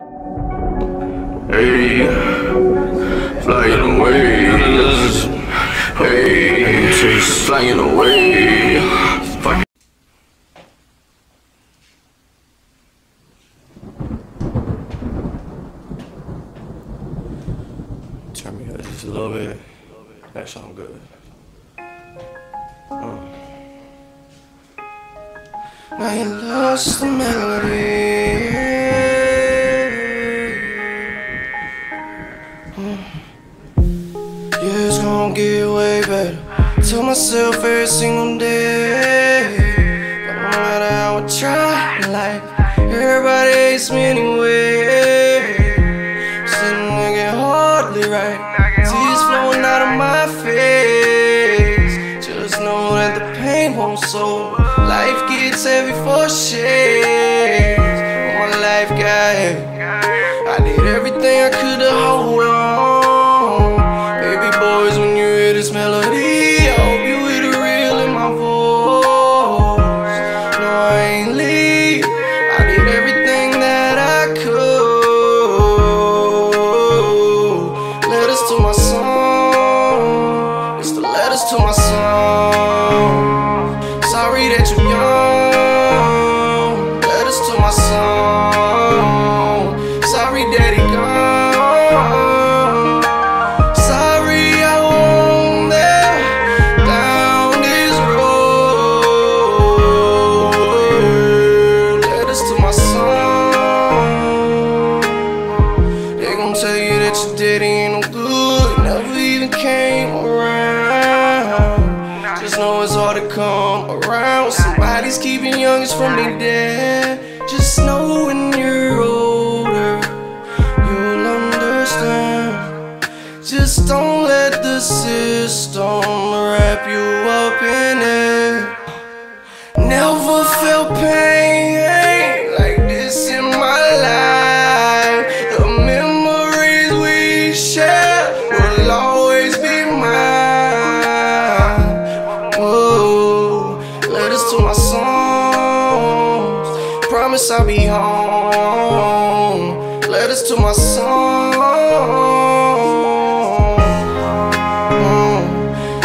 Hey, flying away. Hey, flying away. Turn me up just a little bit. That sound good. Uh. Now you lost the melody. Yeah, it's gonna get way better. Tell myself every single day. But no matter how I try life, everybody hates me anyway. Sitting get hardly right. Tears flowing out of my face. Just know that the pain won't solve. Life gets heavy for shades. My life got heavy. I did everything I could to hold on. To come around. Somebody's keeping youngest from their dad. Just know Promise I'll be home. Letters to my sons.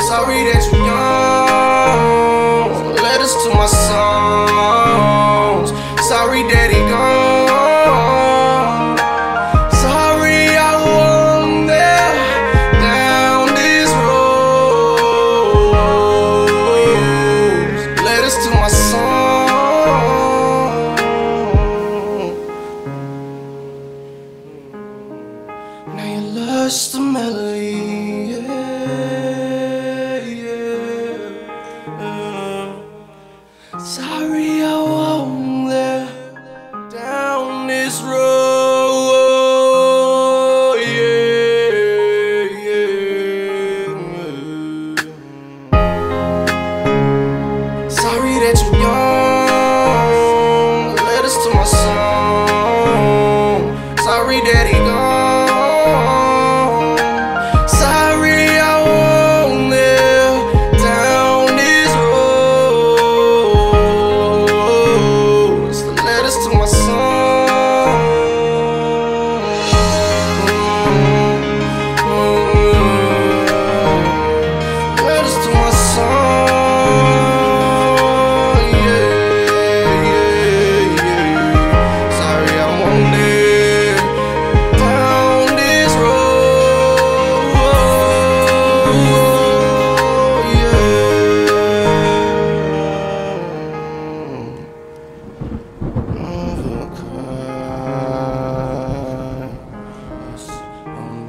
Sorry that you're young. Letters to my sons. Sorry, daddy gone. Now you lost the melody. Yeah, yeah, yeah. Sorry,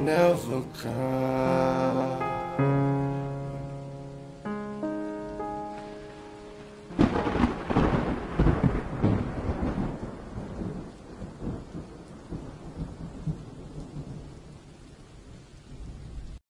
Never cry.